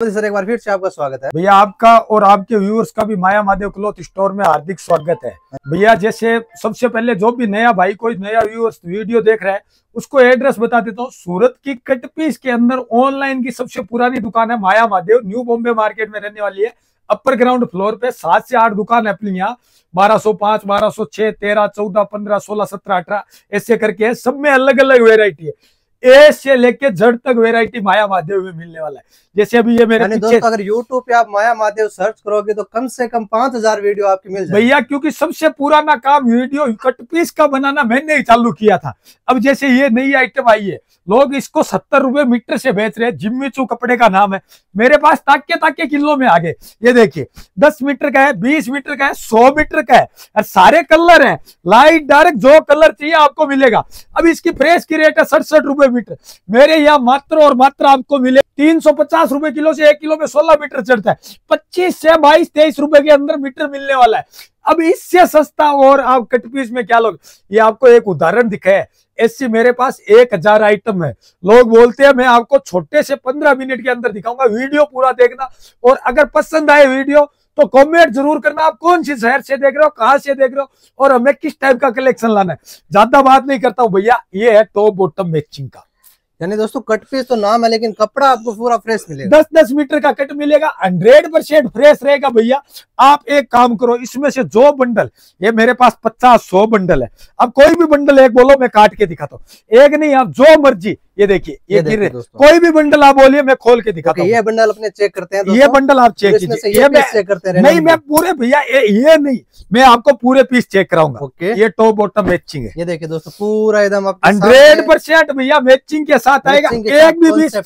Sir, एक बार फिर से आपका स्वागत है। भैया, आपका और आपके व्यूअर्स का भी माया महादेव क्लोथ स्टोर में हार्दिक स्वागत है। भैया, जैसे सबसे पहले जो भी नया भाई, कोई नया व्यूअर्स वीडियो देख रहा है, उसको एड्रेस बता देता हूँ। सूरत की कटपीस के अंदर ऑनलाइन की सबसे पुरानी दुकान है, माया महादेव न्यू बॉम्बे मार्केट में रहने वाली है। अपर ग्राउंड फ्लोर पे सात से आठ दुकान है अपनी यहाँ। बारह सौ पाँच, बारह सौ छह, तेरह, चौदह, पंद्रह, सोलह, सत्रह, अठारह, ऐसे करके है। सब में अलग अलग वेरायटी है। ए से लेके जड़ तक वेरायटी माया महादेव में मिलने वाला है। जैसे अभी ये मेरे पीछे दोस्तों अगर यूट्यूब पे आप माया महादेव सर्च करोगे तो कम से कम पाँच हज़ार वीडियो आपकी मिल जाएगी। भैया क्योंकि सबसे पुराना काम वीडियो कट पीस का बनाना मैंने ही चालू किया था। अब जैसे ये नई आइटम आई है लोग इसको सत्तर रुपए मीटर से बेच रहे हैं। जिम्मी चू कपड़े का नाम है। मेरे पास ताके ताके किलो में आगे ये देखिए दस मीटर का है बीस मीटर का है सौ मीटर का है। और सारे कलर हैं। लाइट डायरेक्ट जो कलर चाहिए आपको मिलेगा। अब इसकी फ्रेश की रेट है सड़सठ रुपए मीटर। मेरे यहाँ मात्र और मात्र आपको मिले तीन सौ पचास रुपए किलो से एक किलो में सोलह मीटर चढ़ता है। पच्चीस से बाईस, तेईस रुपए के अंदर मीटर मिलने वाला है। अब इससे सस्ता और आप कट पीस में क्या लोग? ये आपको एक उदाहरण दिखा। है ऐसी मेरे पास एक हज़ार आइटम है। लोग बोलते हैं, मैं आपको छोटे से पंद्रह मिनट के अंदर दिखाऊँगा। वीडियो पूरा देखना। और अगर पसंद आए वीडियो तो कमेंट ज़रूर करना आप कौन सी शहर से देख रहे हो कहाँ से देख रहे हो और हमें किस टाइप का कलेक्शन लाना है। ज़्यादा बात नहीं करता हूँ भैया ये है टॉप बॉटम मैचिंग का। यानी दोस्तों कट पीस तो नाम है लेकिन कपड़ा आपको पूरा फ्रेश मिलेगा। दस दस मीटर का कट मिलेगा हंड्रेड परसेंट फ्रेश रहेगा भैया। आप एक काम करो इसमें से जो बंडल ये मेरे पास पचास सौ बंडल है। अब कोई भी बंडल एक बोलो मैं काट के दिखाता हूँ। एक नहीं आप जो मर्ज़ी ये देखिए ये गिर रहे। कोई भी बंडल आप बोलिए मैं खोल के दिखाता हूँ। ये बंडल अपने चेक करते हैं ये बंडल आप चेक तो कीजिए। ये मैं चेक करते रहना नहीं मैं पूरे भैया ये, नहीं मैं आपको पूरे पीस चेक कराऊँगा। ओके। ये टॉप बॉटम मैचिंग है। ये देखिए दोस्तों पूरा एकदम हंड्रेड परसेंट भैया मैचिंग के साथ आएगा। एक भी बीस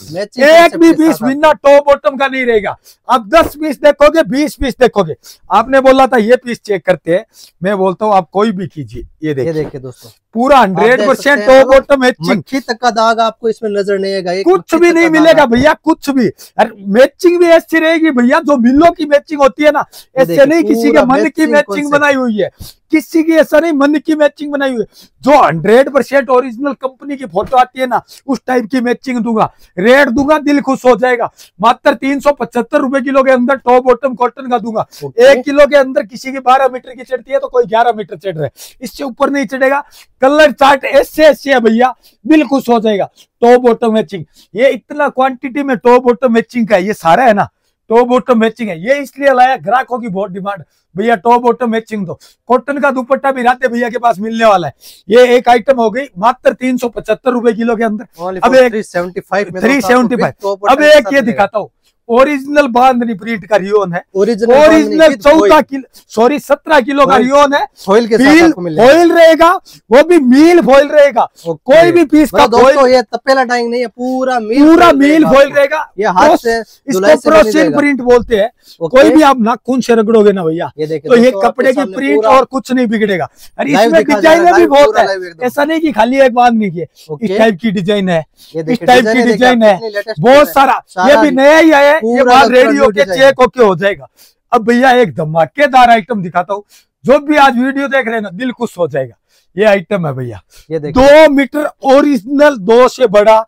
एक भी बीस बिना टॉप बॉटम का नहीं रहेगा। आप दस पीस देखोगे बीस पीस देखोगे। आपने बोला था ये पीस चेक करते हैं। मैं बोलता हूँ आप कोई भी कीजिए। ये देखिए। देखिए दोस्तों। पूरा hundred percent top bottom matching तक का दाग आपको इसमें नज़र नहीं आएगा कुछ भी नहीं मिलेगा भैया कुछ भी। अरे मैचिंग भी ऐसी रहेगी भैया जो मिलो की मैचिंग होती है ना ऐसे नहीं किसी के मन की मैचिंग बनाई हुई है। किसी की ऐसा नहीं मन की मैचिंग बनाई हुई। जो हंड्रेड परसेंट ओरिजिनल कंपनी की फ़ोटो आती है ना उस टाइप की मैचिंग दूँगा। रेट दूँगा दिल खुश हो जाएगा। मात्र तीन सौ पचहत्तर रुपए किलो के अंदर टॉप बॉटम कॉटन का दूँगा। एक किलो के अंदर किसी की बारह मीटर की चढ़ती है तो कोई ग्यारह मीटर चढ़ रहा है। इससे ऊपर नहीं चढ़ेगा। कलर चार्ट ऐसे ऐसे है भैया। दिल खुश हो जाएगा। टॉप बॉटम मैचिंग ये इतना क्वांटिटी में टॉप बॉटम मैचिंग का है ये सारा है ना। टॉप बॉटम मैचिंग है। ये इसलिए लाया ग्राहकों की बहुत डिमांड भैया टॉप बॉटम मैचिंग दो। कॉटन का दुपट्टा भी राते भैया के पास मिलने वाला है। ये एक आइटम हो गई मात्र तीन सौ पचहत्तर रुपए किलो के अंदर। अब एक- 375 में थ्री सेवेंटी फाइव अब एक ये दिखाता हूँ। ओरिजिनल बांधनी प्रिंट का रियोन है। ओरिजिनल ओरिजिनल चौदह किलो सॉरी सत्रह किलो का रियोन है। फॉइल के साथ फॉइल रहेगा वो भी मील फॉइल रहेगा। कोई भी पीस का दोस्तों ये तपेला डाइंग नहीं है पूरा मील पूरा मील रहेगा फॉइल रहेगा। ये हाथ से इसको प्रोसेन प्रिंट बोलते हैं। कोई भी आप नाखून से रगड़ोगे ना भैया। तो ये कपड़े की प्रिंट और कुछ नहीं बिगड़ेगा। अरे इसमें डिज़ाइन भी बहुत है। ऐसा नहीं की खाली एक बाँध नहीं किए इस टाइप की डिज़ाइन है। इस टाइप की डिज़ाइन है बहुत सारा। ये भी नया ही आया है ये बात रेडियो के चेक ओके हो जाएगा। अब भैया एक धमाकेदार आइटम दिखाता हूँ। जो भी आज वीडियो देख रहे हैं ना दिल खुश हो जाएगा। ये आइटम है भैया। ये दो मीटर ओरिजिनल दो से बड़ा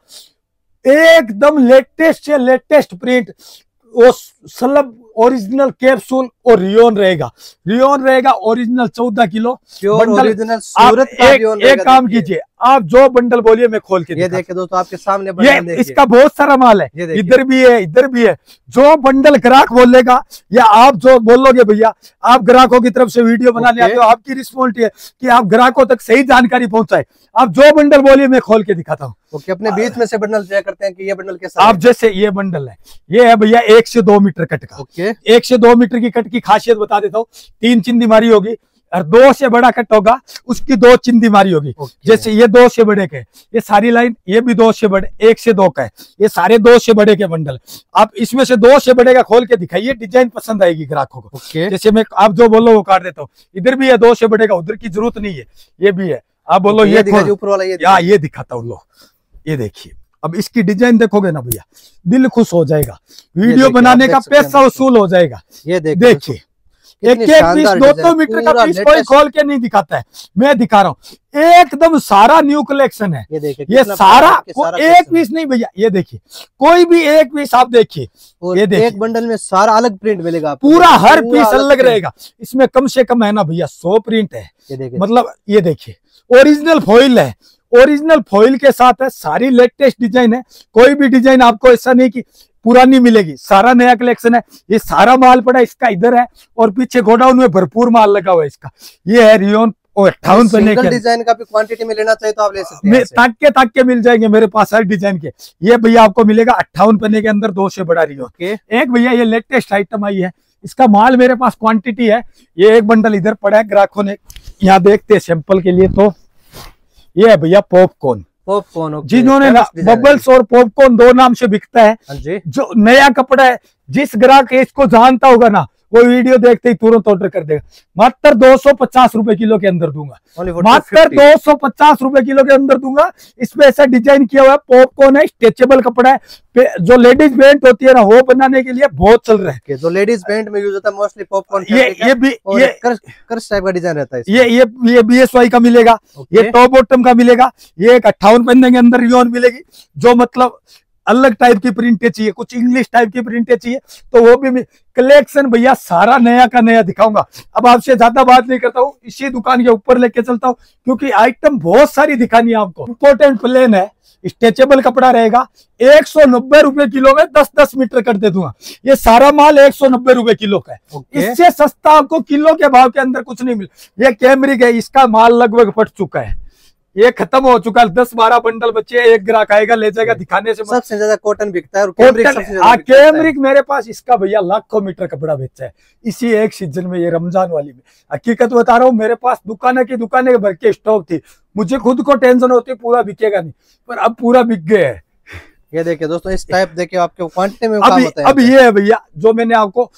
एकदम लेटेस्ट से लेटेस्ट प्रिंट वो सलब ओरिजिनल कैप्सूल और रियोन रहेगा। रियोन रहेगा ओरिजिनल चौदह किलो। बंडल- ओरिजिनल सूरत का एक, एक काम कीजिए आप जो बंडल बोलिए मैं खोल के ये देखिए दोस्तों आपके सामने ये इसका बहुत सारा माल है। इधर भी है इधर भी है। जो बंडल ग्राहक बोलेगा या आप जो बोलोगे भैया आप ग्राहकों की तरफ़ से वीडियो बनाने ओके। आते हो आपकी रिस्पॉन्सिबिलिटी है कि आप ग्राहकों तक सही जानकारी पहुँचाए। आप जो बंडल बोलिए मैं खोल के दिखाता हूँ। ओके अपने बीच में से बंडल तय करते हैं कि ये बंडल कैसा आप जैसे ये बंडल है। ये है भैया एक से दो मीटर कट का। ओके। एक से दो मीटर की कट की खासियत बता देता हूँ। तीन चिंदी मारी होगी और दो से बड़ा कट होगा उसकी दो चिंदी मारी होगी। जैसे ये दो से बड़े के ये सारी लाइन ये भी दो से बड़े एक से दो का है। ये सारे दो से बड़े के बंडल। आप इसमें से दो से बड़े का खोल के दिखाइए डिज़ाइन पसंद आएगी ग्राहकों को। जैसे मैं आप जो बोलो वो काट देता हूँ। इधर भी है दो से बड़े का उधर की ज़रूरत नहीं है। ये भी है। आप बोलो ये ऊपर वाला ये ये दिखाता हूँ लो। ये देखिए। अब इसकी डिज़ाइन देखोगे ना भैया दिल खुश हो जाएगा। वीडियो बनाने का पैसा वसूल हो जाएगा। ये देखिए देखिए एक एक पीस दो दो मीटर का पीस कोई खोल के नहीं दिखाता है। मैं दिखा रहा हूँ एकदम सारा न्यू कलेक्शन है। ये देखिए ये सारा सारा एक पीस नहीं भैया ये देखिए कोई भी एक पीस आप देखिए ये देखिए। एक बंडल में सारा अलग प्रिंट मिलेगा आपको। पूरा हर पीस अलग रहेगा। इसमें कम से कम है ना भैया सौ प्रिंट है। मतलब ये देखिए ओरिजिनल फॉइल है। ओरिजिनल फॉइल के साथ है सारी लेटेस्ट डिज़ाइन है कोई भी डिज़ाइन आपको ऐसा नहीं कि पुरानी मिलेगी सारा नया कलेक्शन है ये सारा माल पड़ा इसका इधर है और पीछे गोडाउन में भरपूर माल लगा हुआ है इसका। ये है रियोन और अट्ठावन पन्ने के डिज़ाइन का भी क्वांटिटी में लेना चाहिए तो आप ले सकते हैं ताक के ताक के मिल जाएँगे मेरे पास हर डिज़ाइन के। ये भैया आपको मिलेगा अट्ठावन पन्ने के अंदर दो से बड़ा रियोन। ओके। एक भैया ये लेटेस्ट आइटम आई है इसका माल मेरे पास क्वांटिटी है ये एक बंडल इधर पड़ा है ग्राहकों ने यहाँ देखते हैं सैंपल के लिए तो। ये है भैया पॉपकॉर्न पॉपकॉर्न जिन्होंने बबल्स और पॉपकॉर्न दो नाम से बिकता है हाँ जो। नया कपड़ा है जिस ग्राहक इसको जानता होगा ना वो वीडियो देखते ही तुरंत ऑर्डर कर देगा। मात्र दो सौ पचास रुपए किलो के अंदर दूँगा। मात्र दो सौ पचास रुपए किलो के अंदर दूँगा। इसमें ऐसा डिज़ाइन किया हुआ है पॉपकॉर्न है स्ट्रेचेबल कपड़ा है। जो लेडीज़ पेंट होती है ना वो बनाने के लिए बहुत चल रहा है। जो लेडीज़ पेंट में यूज़ होता है मोस्टली पॉपकॉर्न ये ये भी ये कर्स टाइप का डिज़ाइन रहता है। ये ये ये बीएसवाई का मिलेगा ये टॉप बॉटम का मिलेगा ये एक अट्ठावन पन्ने के अंदर रियोन मिलेगी जो मतलब अलग टाइप की प्रिंटें चाहिए कुछ इंग्लिश टाइप की प्रिंटें चाहिए तो वो भी कलेक्शन भैया सारा नया का नया दिखाऊँगा। अब आपसे ज़्यादा बात नहीं करता हूँ इसी दुकान के ऊपर लेके चलता हूँ क्योंकि आइटम बहुत सारी दिखानी है आपको। इम्पोर्टेंट प्लेन है स्ट्रेचेबल कपड़ा रहेगा एक सौ नब्बे रुपए किलो में दस दस मीटर कर दे दूँगा। ये सारा माल एक सौ नब्बे रुपए किलो का है। ओके इससे सस्ता आपको किलो के भाव के अंदर कुछ नहीं मिल ये कैमरिक है इसका माल लगभग फट चुका है। ये खत्म हो चुका है। दस बारह बंडल बच्चे एक ग्राहक आएगा ले जाएगा दिखाने से सबसे ज़्यादा कॉटन बिकता है और कैमरिक हाँ, मेरे पास इसका भैया लाखों मीटर कपड़ा बेचा है। इसी एक सीज़न में ये रमज़ान वाली में। हकीकत बता रहा हूँ मेरे पास दुकानें की दुकानें भर के स्टॉक थी। मुझे खुद को टेंशन होती पूरा बिकेगा नहीं। पर अब पूरा बिक गया है। ये देखिए दोस्तों इस टाइप देखिए आपके क्वांटिटी में अब है अब ये है भैया जो मैंने आपको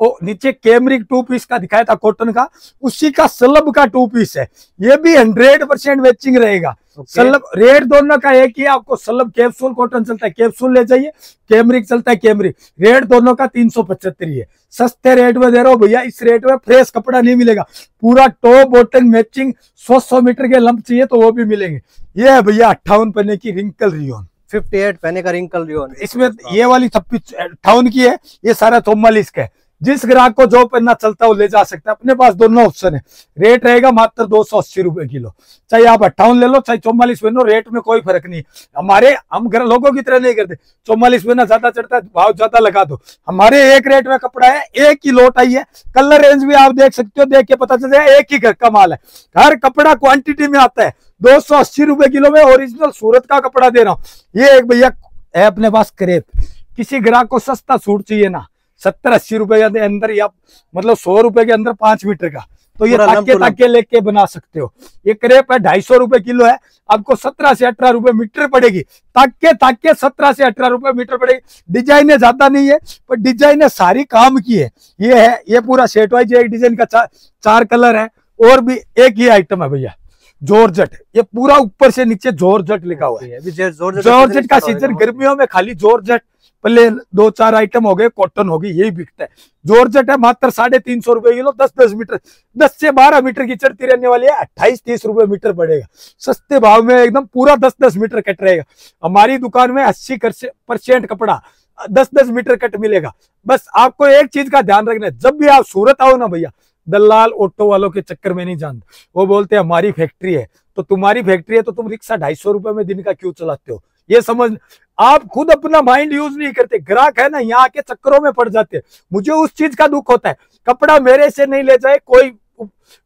ओ, नीचे कैमरिक टू पीस का दिखाया था कॉटन का उसी का सलब का टू पीस है। ये भी हंड्रेड परसेंट मैचिंग रहेगा। ओके। सलब रेट दोनों का एक ही आपको सलब कैप्सूल कॉटन चलता है कैप्सूल ले जाइए कैमरिक चलता है कैमरिक रेट दोनों का तीन सौ पचहत्तर है सस्ते रेट में दे रहा हूँ भैया इस रेट में फ्रेश कपड़ा नहीं मिलेगा। पूरा टॉप बॉटन मैचिंग सौ सौ मीटर के लंब चाहिए तो वो भी मिलेंगे। ये है भैया अट्ठावन पन्ने की रिंकल रियोन 58 पहने का रिंकल रियोन इसमें ये वाली छब्बीस अट्ठावन की है ये सारा चौवालीस का है। जिस ग्राहक को जो पन्ना चलता है वो ले जा सकता है। अपने पास दोनों ऑप्शन है। रेट रहेगा मात्र दो सौ अस्सी रुपए किलो। चाहे आप अट्ठावन ले लो, चाहे चौवालीस पहनो रेट में कोई फ़र्क नहीं। हमारे, हम घर, लोगों की तरह नहीं करते। चौवालीस पहना ज़्यादा चढ़ता है, भाव ज़्यादा लगा दो। हमारे एक रेट में कपड़ा है, एक ही लोट आई है। कलर रेंज भी आप देख सकते हो, देख के पता चल एक ही घर का माल है। हर कपड़ा क्वांटिटी में आता है। दो सौ अस्सी रुपए किलो में ओरिजिनल सूरत का कपड़ा दे रहा हूँ। ये एक भैया है अपने पास करेप किसी ग्राहक को सस्ता सूट चाहिए ना। सत्तर अस्सी रुपए के अंदर या मतलब सौ रुपए के अंदर पाँच मीटर का। तो ये ताके ताके लेके बना सकते हो। ये क्रेप है ढाई सौ रुपए किलो है आपको सत्रह से अठारह रुपए मीटर पड़ेगी। ताके ताके सत्रह से अठारह रुपए मीटर पड़ेगी। डिजाइने ज़्यादा नहीं है पर डिजाइने सारी काम की है। ये है ये पूरा सेट वाइज एक डिज़ाइन का चार चार कलर है और भी एक ही आइटम है भैया जॉर्जट। ये पूरा ऊपर से नीचे जॉर्जट लिखा हुआ है। जॉर्जेट का सीज़न गर्मियों में खाली जॉर्जेट। पहले दो चार आइटम हो गए कॉटन होगी यही बिकता है। जॉर्जेट है, मात्र साढ़े तीन सौ रुपए किलो, दस दस मीटर, दस से बारह मीटर की चढ़ती रहने वाली है, अट्ठाईस तीस रुपए मीटर पड़ेगा सस्ते भाव में एकदम पूरा दस दस मीटर कट रहेगा। हमारी दुकान में अस्सी परसेंट कपड़ा, दस दस मीटर कट मिलेगा। बस आपको एक चीज़ का ध्यान रखना है, जब भी आप सूरत आओ ना भैया दलाल ऑटो वालों के चक्कर में नहीं जानते वो बोलते हैं, हमारी फैक्ट्री है। तो तुम्हारी फैक्ट्री है तो तुम रिक्शा ढाई सौ रुपए में दिन का क्यों चलाते हो? ये समझ आप खुद अपना माइंड यूज़ नहीं करते। ग्राहक है ना, यहाँ के चक्करों में पड़ जाते मुझे उस चीज़ का दुख होता है। कपड़ा मेरे से नहीं ले जाए, कोई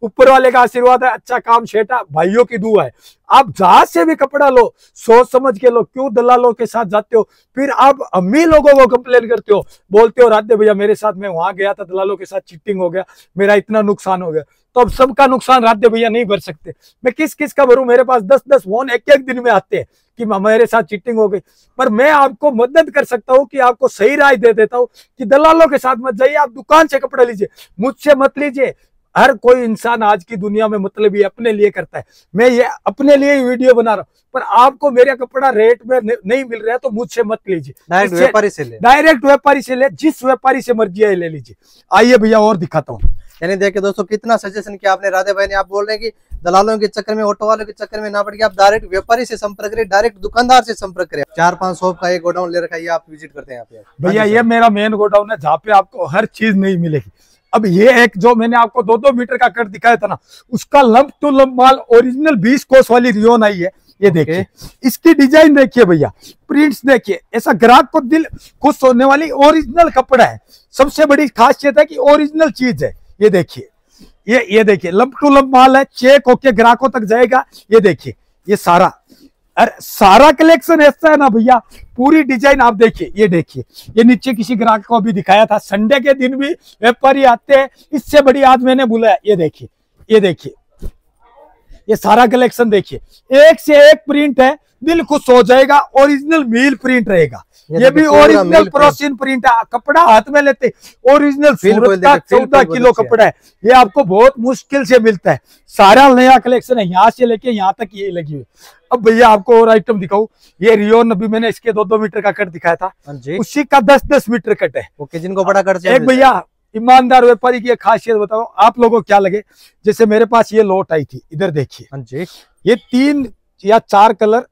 ऊपर वाले का आशीर्वाद है अच्छा काम छेटा, भाइयों की दुआ है। आप जहाँ से भी कपड़ा लो, सोच समझ के लो, क्यों दलालों के साथ जाते हो? फिर आप अम्मी लोगों को कंप्लेन करते हो। बोलते हो, राधे भैया, मेरे साथ मैं वहाँ गया था, दलालों के साथ चीटिंग हो गया, मेरा इतना नुकसान हो गया। तो अब सबका नुकसान राधे भैया नहीं भर सकते। मैं किस किस का भरू? मेरे पास दस दस फ़ोन एक एक दिन में आते हैं कि मेरे साथ चीटिंग हो गई। पर मैं आपको मदद कर सकता हूँ कि आपको सही राय दे देता हूँ कि दलालों के साथ मत जाइए, आप दुकान से कपड़ा लीजिए। मुझसे मत लीजिए। हर कोई इंसान आज की दुनिया में मतलब ये अपने लिए करता है। मैं ये अपने लिए ही वीडियो बना रहा हूँ पर आपको मेरा कपड़ा रेट में नहीं मिल रहा है तो मुझसे मत लीजिए। डायरेक्ट व्यापारी से ले। डायरेक्ट व्यापारी से ले जिस व्यापारी से मर्ज़ी है ले लीजिए। आइए भैया और दिखाता हूँ। यानी देखिए दोस्तों कितना सजेशन किया आपने राधे भाई ने आप बोल रहे हैं कि दलालों के चक्कर में ऑटो वालों के चक्कर में ना पड़ आप डायरेक्ट व्यापारी से संपर्क करें डायरेक्ट दुकानदार से संपर्क करें चार पाँच सौ का एक गोडाउन ले रखा है आप विज़िट करते हैं यहाँ पे। भैया हाँ ये मेरा मेन गोडाउन है जहाँ पे आपको हर चीज़ नहीं मिलेगी। अब ये एक जो मैंने आपको दो दो मीटर का कट दिखाया था ना उसका लंप टू लंप माल ओरिजिनल बीस कोस वाली रियोन आई है। ये देखिए इसकी डिज़ाइन देखिए भैया प्रिंट्स देखिए ऐसा ग्राहक को दिल खुश होने वाली ओरिजिनल कपड़ा है। सबसे बड़ी खासियत है कि ओरिजिनल चीज़ है। ये देखिए ये ये देखिए लंप टू लंप माल है चेक होके ग्राहकों तक जाएगा। ये देखिए ये सारा अरे, सारा कलेक्शन ऐसा है ना भैया? पूरी डिज़ाइन आप देखिए, ये देखिए। ये नीचे किसी ग्राहक को भी दिखाया था। संडे के दिन भी व्यापारी आते हैं। इससे बड़ी आज मैंने बुलाया ये देखिए ये देखिए। ये सारा कलेक्शन देखिए। एक से एक प्रिंट है। दिल खुश हो जाएगा ओरिजिनल मील प्रिंट रहेगा। ये भी ओरिजिनल प्रोसिन प्रिंट है कपड़ा हाथ में लेते ओरिजिनल सूरत का चौदह किलो। कपड़ा है। ये आपको बहुत मुश्किल से मिलता है। सारा नया कलेक्शन है यहाँ से लेके यहाँ तक ये लगी हुई। अब भैया आपको और आइटम दिखाऊँ। ये रियोन अभी मैंने इसके दो दो मीटर का कट दिखाया था। हाँ उसी का दस दस मीटर कट है। ओके जिनको बड़ा कट एक भैया ईमानदार व्यापारी की खासियत बताओ आप लोगों को क्या लगे? जैसे मेरे पास ये लोट आई थी इधर देखिए। हाँ जी। ये तीन या चार कलर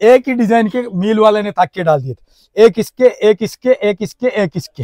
एक ही डिज़ाइन के मील वाले ने ताक डाल दिए थे। एक इसके एक इसके एक इसके एक इसके।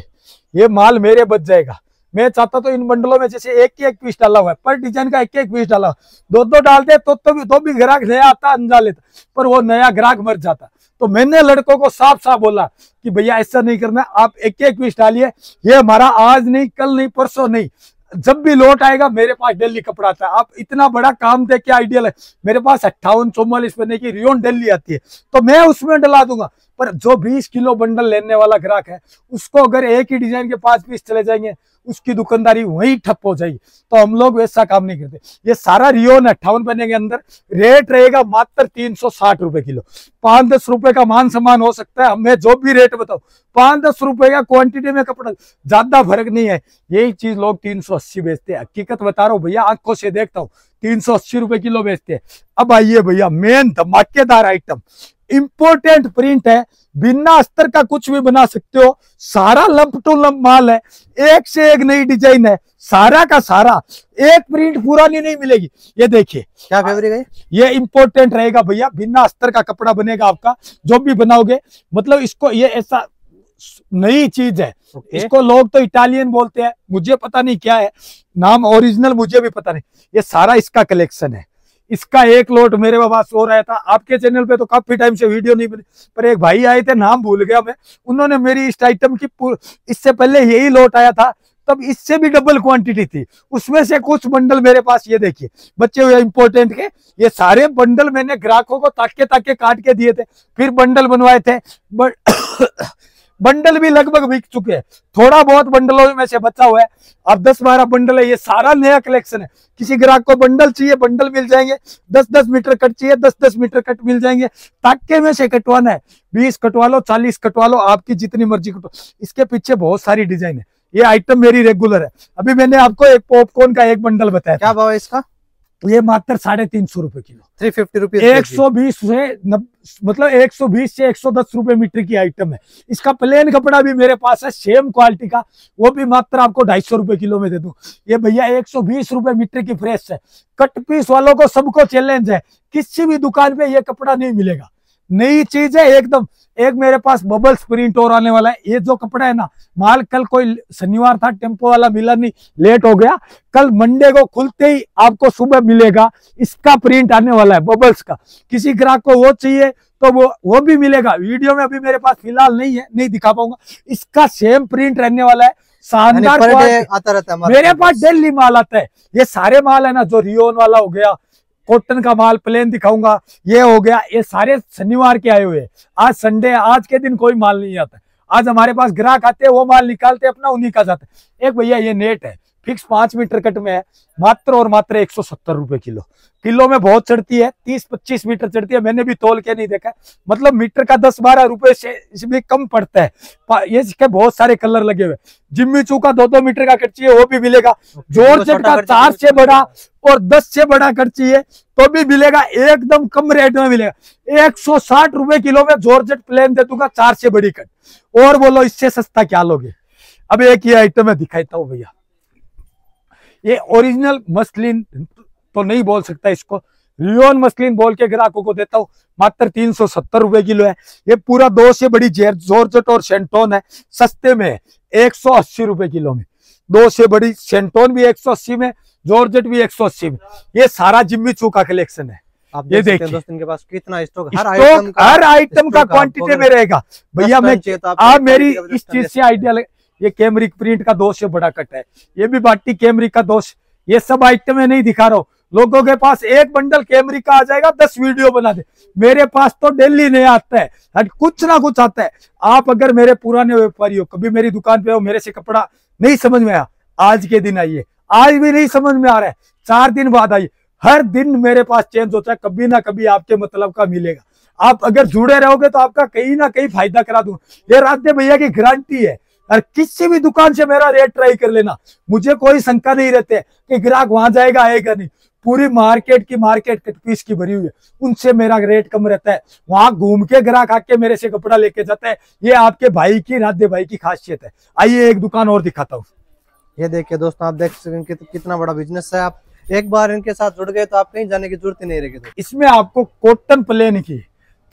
ये माल मेरे बच जाएगा। मैं चाहता तो इन बंडलों में जैसे एक ही एक पीस डाला हुआ है, पर डिज़ाइन का एक एक पीस डाला। दो दो डालते तो तो भी तो भी ग्राहक नया आता, अंजा लेता, पर वो नया ग्राहक मर जाता। तो मैंने लड़कों को साफ़ साफ़ बोला कि भैया ऐसा नहीं करना, आप एक एक पीस डालिए। ये हमारा आज नहीं, कल नहीं, परसों नहीं। जब भी लौट आएगा, मेरे पास दिल्ली कपड़ा आता है। आप इतना बड़ा काम दे के आइडियल है। मेरे पास अट्ठावन चौवालीस महीने की रियोन दिल्ली आती है। तो मैं उसमें डला दूँगा। पर जो 20 किलो बंडल लेने वाला ग्राहक है, उसको अगर एक ही डिज़ाइन के पाँच पीस चले जाएँगे उसकी दुकानदारी वहीं ठप हो जाएगी। तो हम लोग वैसा काम नहीं करते। ये सारा रियोन अट्ठावन पन्ने के अंदर रेट रहेगा मात्र तीन सौ साठ रुपए किलो। पाँच दस रुपए का मान सम्मान हो सकता है। मैं जो भी रेट बताऊँ, पाँच दस रुपए का क्वांटिटी में कपड़ा ज़्यादा फ़र्क नहीं है। यही चीज़ लोग तीन सौ अस्सी बेचते हैं। हकीकत बता रहा हूँ भैया, आँखों से देखता हूँ, तीन सौ अस्सी रुपए किलो बेचते हैं। अब आइए भैया मेन धमाकेदार आइटम इंपोर्टेंट प्रिंट है। बिना अस्तर का कुछ भी बना सकते हो। सारा लंप टू लंप माल है। एक से एक नई डिज़ाइन है। सारा का सारा। एक प्रिंट पुरानी नहीं मिलेगी। ये देखिए। क्या फैब्रिक है ये इंपॉर्टेंट रहेगा भैया। बिना अस्तर का कपड़ा बनेगा आपका। जो भी बनाओगे मतलब इसको ये ऐसा नई चीज़ है। ओके इसको लोग तो इटालियन बोलते हैं। मुझे पता नहीं क्या है। नाम ओरिजिनल मुझे भी पता नहीं। ये सारा इसका कलेक्शन है। इसका एक लोट मेरे पास हो रहा था। आपके चैनल पे तो काफ़ी टाइम से वीडियो नहीं बनी, पर एक भाई आए थे, नाम भूल गया मैं। उन्होंने मेरी इस आइटम की इससे पहले यही लोट आया था, तब इससे भी डबल क्वांटिटी थी। उसमें से कुछ बंडल मेरे पास, ये देखिए, बच्चे हुए इंपोर्टेंट के, ये सारे बंडल मैंने ग्राहकों को ताके ताके काट के दिए थे, फिर बंडल बनवाए थे। बट बंडल भी लगभग बिक चुके हैं। थोड़ा बहुत बंडलों में से बचा हुआ है। अब दस बारह बंडल है, ये सारा नया कलेक्शन है। किसी ग्राहक को बंडल चाहिए, बंडल मिल जाएँगे। दस दस मीटर कट चाहिए दस दस मीटर कट मिल जाएँगे। ताके में से कटवाना है। बीस कटवा लो, चालीस कटवा लो, आपकी जितनी मर्ज़ी कटवा इसके पीछे बहुत सारी डिज़ाइन है। ये आइटम मेरी रेगुलर है। अभी मैंने आपको एक पॉपकॉर्न का एक बंडल बताया क्या। भाव है इसका? ये मात्र साढ़े तीन सौ रुपए किलो। थ्री फिफ्टी रुपीज़ एक सौ बीस से नब, मतलब एक सौ बीस से एक सौ दस रुपए मीटर की आइटम है। इसका प्लेन कपड़ा भी मेरे पास है सेम क्वालिटी का वो भी मात्र आपको ढाई सौ रुपए किलो में दे दू। ये भैया एक सौ बीस रुपए मीटर की फ्रेश है। कट पीस वालों को सबको चैलेंज है किसी भी दुकान पे ये कपड़ा नहीं मिलेगा। नई चीज़ है एकदम। एक मेरे पास बबल्स प्रिंट और आने वाला है। ये जो कपड़ा है ना माल कल कोई शनिवार था टेंपो वाला मिला नहीं लेट हो गया। कल मंडे को खुलते ही आपको सुबह मिलेगा। इसका प्रिंट आने वाला है बबल्स का। किसी ग्राहक को वो चाहिए तो वो वो भी मिलेगा। वीडियो में अभी मेरे पास फ़िलहाल नहीं है नहीं दिखा पाऊँगा। इसका सेम प्रिंट रहने वाला है। शानदार आता रहता है मेरे। पास डेली माल आता है। ये सारे माल है ना जो रियोन वाला हो गया कॉटन का माल प्लेन दिखाऊँगा। ये हो गया, ये सारे शनिवार के आए हुए। आज संडे आज के दिन कोई माल नहीं आता। आज हमारे पास ग्राहक आते हैं, वो माल निकालते अपना, उन्हीं का जाता है। एक भैया, ये नेट है। फिक्स पाँच मीटर कट में है मात्र और मात्र एक सौ सत्तर रुपए किलो। किलो में बहुत चढ़ती है तीस पच्चीस मीटर चढ़ती है मैंने भी तोल के नहीं देखा। मतलब मीटर का दस बारह रुपए से इसमें कम पड़ता है। ये इसके बहुत सारे कलर लगे हुए। जिम्मी चू का दो दो मीटर का कट चाहिए वो भी मिलेगा। जॉर्जेट का चार से बड़ा और दस से बड़ा कट चाहिए तो भी मिलेगा एकदम कम रेट में मिलेगा। एक सौ साठ रुपए किलो में जॉर्जेट प्लेन दे दूँगा चार से बड़ी कट। और बोलो इससे सस्ता क्या लोगे? अब एक ही आइटम मैं दिखाता हूँ भैया। ये ओरिजिनल मसलिन तो नहीं बोल सकता इसको। रियोन मसलिन बोल के ग्राहकों को देता हूँ मात्र तीन सौ सत्तर रुपए किलो है। ये पूरा दो से बड़ी जेर जॉर्जेट और सेंटोन है सस्ते में एक सौ अस्सी रुपए किलो में। दो से बड़ी सेंटोन भी एक सौ अस्सी में जॉर्जेट भी एक सौ अस्सी में। ये सारा जिम्मी चू का कलेक्शन है। आप ये देख हैं देखिए। दोस्तों इनके पास कितना स्टॉक हर आइटम स्टॉक हर आइटम का क्वांटिटी में रहेगा। भैया मैं तो आप मेरी इस चीज़ से आइडिया ये कैमरिक प्रिंट का दोष से बड़ा कट है। ये भी बाटी कैमरिक का दोष। ये सब आइटम मैं नहीं दिखा रहा हूँ। लोगों के पास एक बंडल कैमरिक का आ जाएगा, दस वीडियो बना दे। मेरे पास तो डेली नहीं आता है कुछ ना कुछ आता है। आप अगर मेरे पुराने व्यापारी हो, कभी मेरी दुकान पे हो, मेरे से कपड़ा नहीं समझ में आया, आज के दिन आइए। आज भी नहीं समझ में आ रहा है। चार दिन बाद आइए। हर दिन मेरे पास चेंज होता है, कभी ना कभी आपके मतलब का मिलेगा। आप अगर जुड़े रहोगे तो आपका कहीं ना कहीं फ़ायदा करा दूँगा। ये राधे भैया की गारंटी है। और किसी भी दुकान से मेरा रेट ट्राई कर लेना। मुझे कोई शंका नहीं रहते कि ग्राहक वहाँ जाएगा आएगा नहीं। पूरी मार्केट की मार्केट कट पीस की भरी हुई है। उनसे मेरा रेट कम रहता है। वहाँ घूम के ग्राहक आके मेरे से कपड़ा लेके जाता है। ये आपके भाई की राधे भाई की खासियत है। आइए एक दुकान और दिखाता हूँ। ये देखिए दोस्तों आप देख सकते हैं कि कितना बड़ा बिज़नेस है। आप एक बार इनके साथ जुड़ गए तो आप कहीं जाने की ज़रूरत ही नहीं रहेगी। इसमें आपको कॉटन प्लेन की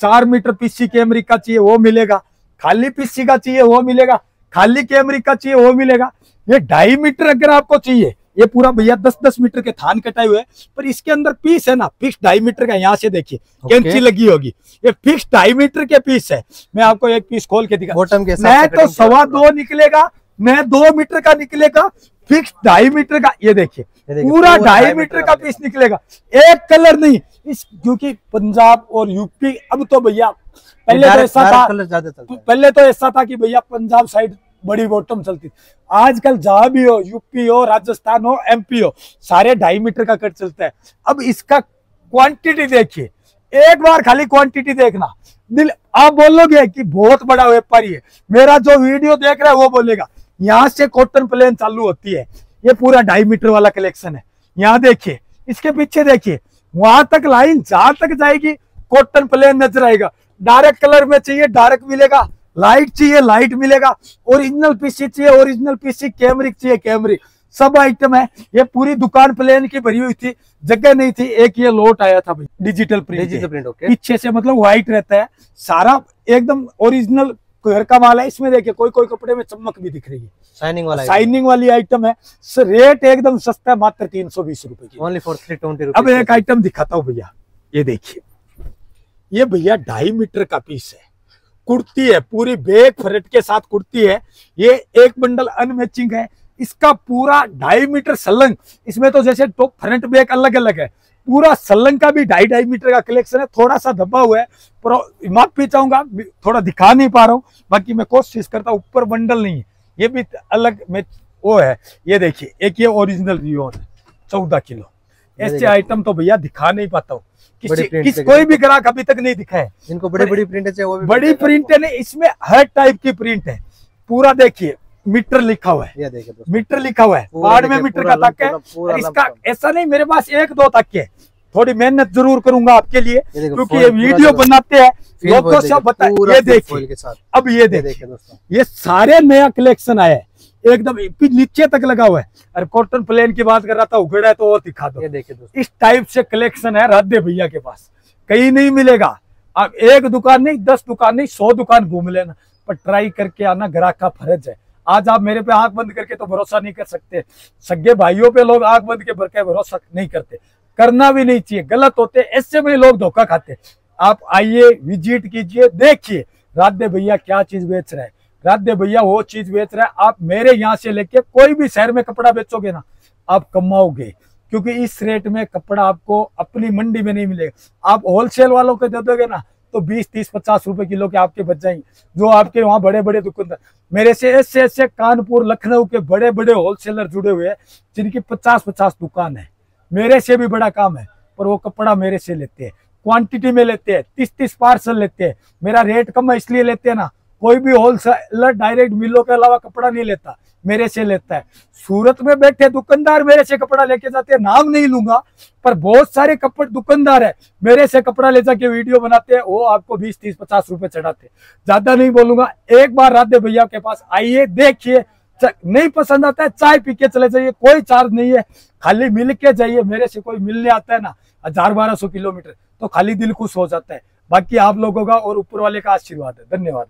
चार मीटर पीसी कैमरी का चाहिए वो मिलेगा। खाली पीसी का चाहिए वो मिलेगा। खाली कैमरी का चाहिए वो मिलेगा। ये ढाई मीटर अगर आपको चाहिए ये पूरा भैया दस दस मीटर के थान कटाए हुए पर इसके अंदर पीस है ना फिक्स ढाई मीटर का यहाँ से देखिए। कैंची लगी होगी। ये फिक्स ढाई मीटर के पीस है। मैं आपको एक पीस खोल के दिखा बॉटम के मैं तो सवा दो निकलेगा मैं दो मीटर का निकलेगा फिक्स ढाई मीटर का ये देखिए पूरा ढाई मीटर का पीस निकलेगा। एक कलर नहीं इस क्योंकि पंजाब और यूपी अब तो भैया पहले तो ऐसा था। पहले तो ऐसा था कि भैया पंजाब साइड बड़ी बॉटम चलती आजकल जहाँ भी हो यूपी हो, राजस्थान हो एमपी हो, सारे ढाई मीटर का कट चलता है। अब इसका क्वांटिटी देखिए। एक बार खाली क्वांटिटी देखना। दिल, आप बोलोगे कि बहुत बड़ा व्यापारी है। मेरा जो वीडियो देख रहा है, वो बोलेगा, यहाँ से कॉटन प्लेन चालू होती है। ये पूरा ढाई मीटर वाला कलेक्शन है। यहाँ देखिए, इसके पीछे देखिए, वहाँ तक लाइन जहाँ तक जाएगी कॉटन प्लेन नज़र आएगा। डार्क कलर में चाहिए डार्क मिलेगा। लाइट चाहिए लाइट मिलेगा। ओरिजिनल पीसी चाहिए ओरिजिनल पीसी कैमरिक चाहिए कैमरिक सब आइटम है। ये पूरी दुकान प्लेन की भरी हुई थी जगह नहीं थी एक ये लोट आया था भाई digital print digital print okay पीछे से मतलब व्हाइट रहता है। सारा एकदम ओरिजिनल घर का माल है। इसमें देखिए कोई कोई कपड़े में चमक भी दिख रही है। शाइनिंग वाला शाइनिंग वाली आइटम है। रेट एकदम सस्ता है मात्र तीन सौ बीस रूपए की। ओनली फॉर थ्री ट्वेंटी अब एक आइटम दिखाता हूँ भैया। ये देखिए। ये भैया ढाई मीटर का पीस है। कुर्ती है, पूरी बैक फ्रंट के साथ कुर्ती है। ये एक बंडल अनमैचिंग है। इसका पूरा ढाई मीटर सलंग इसमें तो जैसे टॉप फ्रंट बैक अलग अलग है। पूरा सलंग का भी ढाई ढाई मीटर का कलेक्शन है। थोड़ा सा दबा हुआ है, पर माफ़ भी चाहूँगा थोड़ा दिखा नहीं पा रहा हूँ, बाकी मैं कोशिश करता हूँ, ऊपर बंडल नहीं है। ये भी अलग में वो है। ये देखिए, एक ये ओरिजिनल रियोन है, चौदह किलो। ऐसे आइटम तो भैया दिखा नहीं पाता हूँ। किसी कोई भी ग्राहक अभी तक नहीं दिखा है। इनको बड़ी बड़ी प्रिंट चाहिए वो भी बड़ी प्रिंट है। इसमें हर टाइप की प्रिंट है। पूरा देखिए मीटर लिखा हुआ है। ये देखिए मीटर लिखा हुआ है। कार्ड में मीटर का तक है। इसका ऐसा नहीं मेरे पास एक दो तक है। थोड़ी मेहनत ज़रूर करूँगा आपके लिए क्योंकि ये वीडियो बनाते हैं। लोगों foil से देखिए, बता पूरा ये देखिए। अब ये देखिए। ये सारे नया कलेक्शन आया है। एकदम नीचे तक लगा हुआ है। और कॉटन प्लेन की बात कर रहा था उगड़ा है तो और दिखा दो। ये देखिए दोस्तों। इस टाइप से कलेक्शन है राधे भैया के पास। कहीं नहीं मिलेगा। आप एक दुकान नहीं दस दुकान नहीं सौ दुकान घूम लेना। पर ट्राई करके आना ग्राहक का फ़र्ज़ है। आज आप मेरे पे आँख बंद करके तो भरोसा नहीं कर सकते। सगे भाइयों पे लोग आँख बंद के भर के भरोसा नहीं करते। करना भी नहीं चाहिए गलत होते ऐसे में लोग धोखा खाते। आप आइए विज़िट कीजिए देखिए राधे भैया क्या चीज़ बेच रहे हैं। राधे भैया, वो चीज़ बेच रहा है। आप मेरे यहाँ से लेके कोई भी शहर में कपड़ा बेचोगे ना, आप कमाओगे। क्योंकि इस रेट में कपड़ा आपको अपनी मंडी में नहीं मिलेगा। आप होलसेल वालों को दे दोगे ना तो बीस, तीस, पचास रुपए किलो के आपके बच जाएँगे। जो आपके वहाँ बड़े बड़े दुकानदार, मेरे से ऐसे ऐसे कानपुर, लखनऊ के बड़े बड़े होलसेलर जुड़े हुए हैं, जिनकी पचास पचास दुकान है। मेरे से भी बड़ा काम है, पर वो कपड़ा मेरे से लेते हैं। क्वांटिटी में लेते हैं तीस तीस पार्सल लेते हैं। मेरा रेट कम है, इसलिए लेते हैं ना। कोई भी होलसेलर डायरेक्ट मिलों के अलावा कपड़ा नहीं लेता, मेरे से लेता है। सूरत में बैठे दुकानदार मेरे से कपड़ा लेके जाते हैं, नाम नहीं लूँगा, पर बहुत सारे कपड़े दुकानदार है, मेरे से कपड़ा ले जाके वीडियो बनाते हैं, वो आपको बीस तीस पचास रुपए चढ़ाते ज़्यादा नहीं बोलूँगा, एक बार राधे भैया के पास आइए, देखिए नहीं पसंद आता है, चाय पी के चले जाइए, कोई चार्ज नहीं है, खाली मिल के जाइए, मेरे से कोई मिलने आता है ना, हज़ार बारह सौ किलोमीटर तो खाली दिल खुश हो जाता है। बाकी आप लोगों का और ऊपर वाले का आशीर्वाद है, धन्यवाद।